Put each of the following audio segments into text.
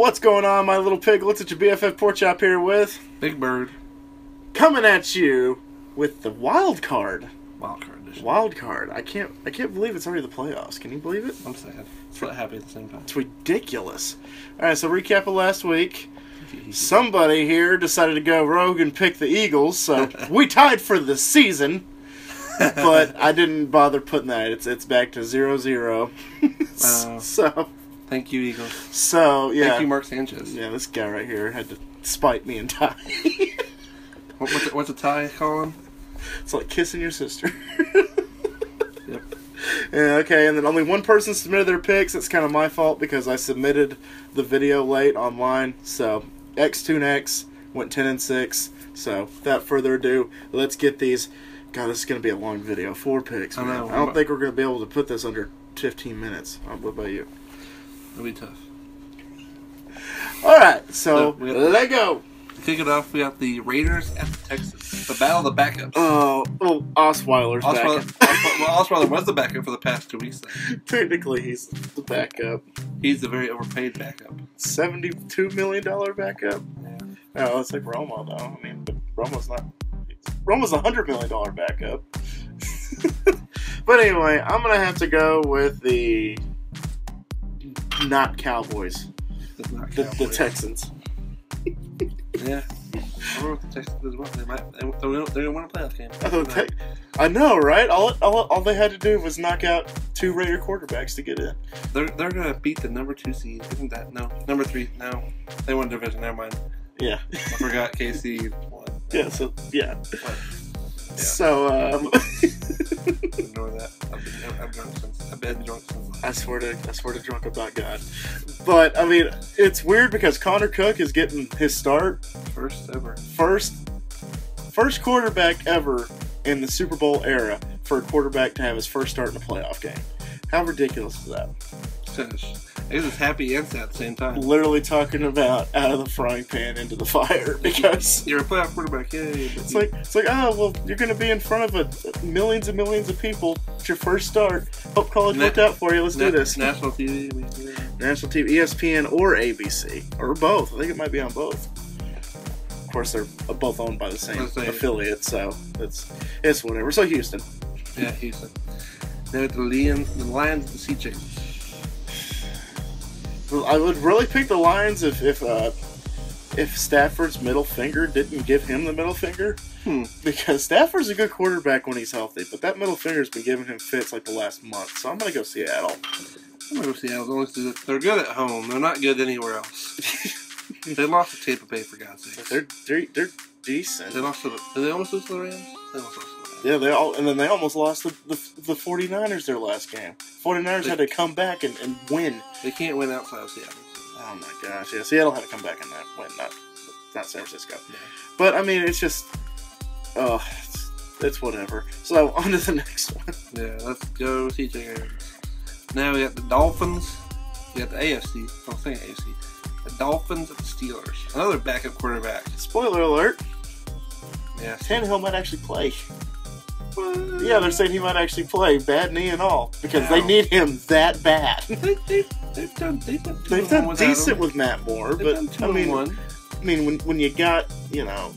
What's going on, my little piglets? It's your BFF Pork Chop here with Big Bird. coming at you with the wild card. Wild card edition. Wild card. I can't. I can't believe it's already the playoffs. Can you believe it? I'm sad. But happy at the same time. It's ridiculous. All right. So recap of last week. Somebody here decided to go rogue and pick the Eagles, so we tied for the season. But I didn't bother putting that. It's it's back to zero zero. Wow. so Thank you, Eagles. so yeah. Thank you, Mark Sanchez. Yeah, this guy right here had to spite me and tie. What, what's, a, what's a tie, Kollin? it's like kissing your sister. Yep. Yeah, okay, and then only one person submitted their picks. It's kind of my fault because I submitted the video late online. So X2X went 10 and 6. So without further ado, let's get these. God, this is going to be a long video. Four picks. I man. know. I don't think we're going to be able to put this under 15 minutes. What about you? It'll be tough. All right, so So, got- let go. To kick it off, we got the Raiders at the Texans. The battle of the backups. Oh, well, Osweiler's Osweiler, back. Osweiler, well, Osweiler was the backup for the past two weeks. Then. Technically, he's the backup. He's the very overpaid backup. $72 million backup. Yeah. Oh, it's like Romo though. I mean, but Romo's not. Romo's a hundred million dollar backup. but anyway, I'm gonna have to go with the not Cowboys, That's not the, the Texans. Yeah. I wrote the Texans as well. They might. They, they're going to win a game. Oh, Te- I know, right? All, all, all they had to do was knock out two Raider quarterbacks to get in. They're they're gonna beat the number two seed. Isn't that no number three? No, they won division. Never mind. Yeah, I forgot KC. What? yeah. So yeah. What? So um, Ignore that. I've been, I've drunk since. I've been drunk since. I swear to I swear to drunk about God. But I mean, it's weird because Connor Cook is getting his start First ever. first first quarterback ever in the Super Bowl era for a quarterback to have his first start in a playoff game. How ridiculous is that? Finish. He was happy and sad at the same time. Literally talking about out of the frying pan into the fire because You're a playoff quarterback. But it's like it's like oh well you're going to be in front of a, millions and millions of people. It's your first start. Hope college Na- worked out for you. Let's do this. National TV. Yeah. National TV, ESPN, or ABC, or both. I think it might be on both. Of course, they're both owned by the same affiliate, so it's it's whatever. So Houston. yeah, Houston. Now the Lions, the Lions, the Sea Chickens. I would really pick the Lions if if uh, if Stafford's middle finger didn't give him the middle finger. Hmm. Because Stafford's a good quarterback when he's healthy, but that middle finger's been giving him fits like the last month. So I'm gonna go Seattle. I'm gonna go Seattle. Only because They're good at home. They're not good anywhere else. they lost to Tampa Bay for God's sake. They're they're, they're decent. They lost to the. Did they almost lose to the Rams? They almost lost to the Rams. Yeah, they all and then they almost lost the, the, the 49ers their last game. 49ers had to come back and, and win. They can't win outside of Seattle. Oh my gosh, yeah, Seattle had to come back and that win, not not San Francisco. Yeah. But I mean, it's just, oh, it's, it's whatever. So on to the next one. Yeah, let's go CJ. Now we got the Dolphins. We got the AFC. I'm saying AFC. The Dolphins and the Steelers. Another backup quarterback. Spoiler alert: Yeah. Tannehill might actually play. Yeah, they're saying he might actually play, bad knee and all, because they need him that bad. They, they, they've done, they've done, They've done decent with Matt Moore, They've but two I and mean, one. I mean, when when you got you know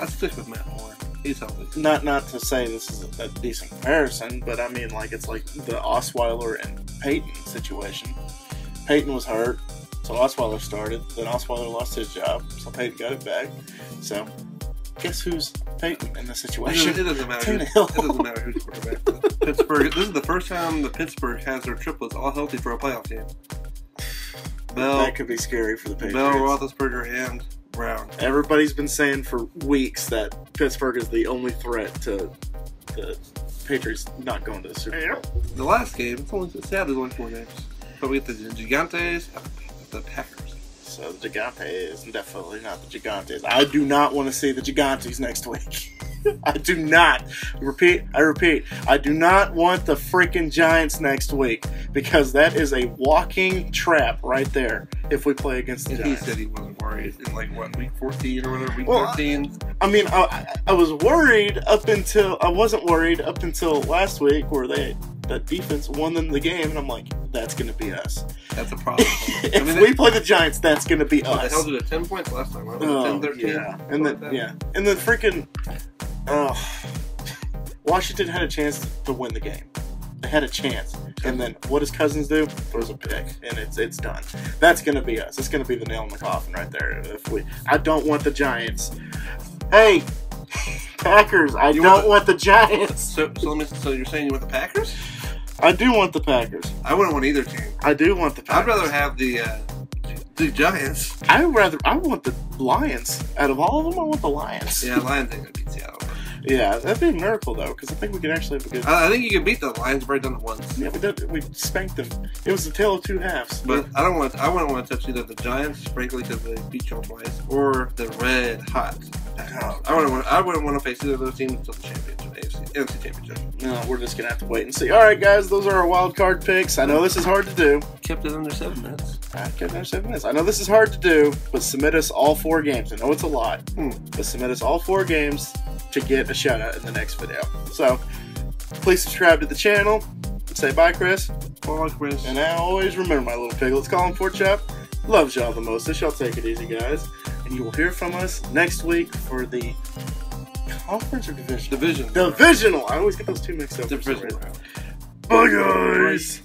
I stick with Matt Moore. He's healthy. not not to say this is a, a decent comparison, but I mean like it's like the Osweiler and Peyton situation. Peyton was hurt, so Osweiler started. Then Osweiler lost his job, so Peyton got it back. So guess who's Peyton in this It situation? doesn't, it doesn't matter. It doesn't matter who's quarterback. Pittsburgh. This is the first time the Pittsburgh has their triplets all healthy for a playoff game. Bell, that could be scary for the Patriots. Bell, Roethlisberger, and Brown. Everybody's been saying for weeks that Pittsburgh is the only threat to the Patriots not going to the Super Bowl. The last game, it's only sad there's only four games. But we get the Gigantes, the Packers. So the uh, Gigantes, definitely not the Gigantes. I do not want to see the Gigantes next week. I do not. Repeat, I repeat, I do not want the freaking Giants next week because that is a walking trap right there if we play against the And he Giants. said he wasn't worried in like what week 14 or whatever, week Well, I- 13. I mean, I- I was worried up until I wasn't worried up until last week where they that defense won them the game, and I'm like, that's gonna be us. That's a problem. if I mean, we play the Giants, that's gonna be us. hell did it? Ten points last time, right? Oh, 10, 13? yeah, and then that? yeah, and then freaking, oh, Washington had a chance to win the game. They had a chance, and then what does Cousins do? Throws a pick, and it's it's done. That's gonna be us. It's gonna be the nail in the coffin right there. If we, I don't want the Giants. Hey, Packers, I You don't want want the Giants. So, so let me. So you're saying you want the Packers? I do want the Packers. I wouldn't want either team. I do want the Packers. I'd rather have the uh, the Giants. I would rather. I want the Lions. Out of all of them, I want the Lions. Yeah, Lions ain't gonna beat Seattle. Yeah, that'd be a miracle though, because I think we could actually have a good. I, I think you could beat the Lions. Already done it once. Yeah, we did. We spanked them. It was a tale of two halves. But I don't want. I wouldn't want to touch either the Giants, frankly, because they beat y'all twice, or the Red Hot. Packers. Oh. I wouldn't want. I wouldn't want to face either of those teams until the championship, AFC, NFC championship. no, we're just gonna have to wait and see. All right, guys, those are our wild card picks. I know this is hard to do. Kept it under seven minutes. I kept another seven minutes. I know this is hard to do, but submit us all four games. I know it's a lot, Hmm. but submit us all four games to get a shout out in the next video. So, please subscribe to the channel. Say bye, Chris. Well, Chris. And I always remember my little piglets. Kollin Pork Chop loves y'all the most. Y'all take it easy, guys. And you will hear from us next week for the conference or division? Division. Divisional. I always get those two mixed up. for some Division Bye, guys.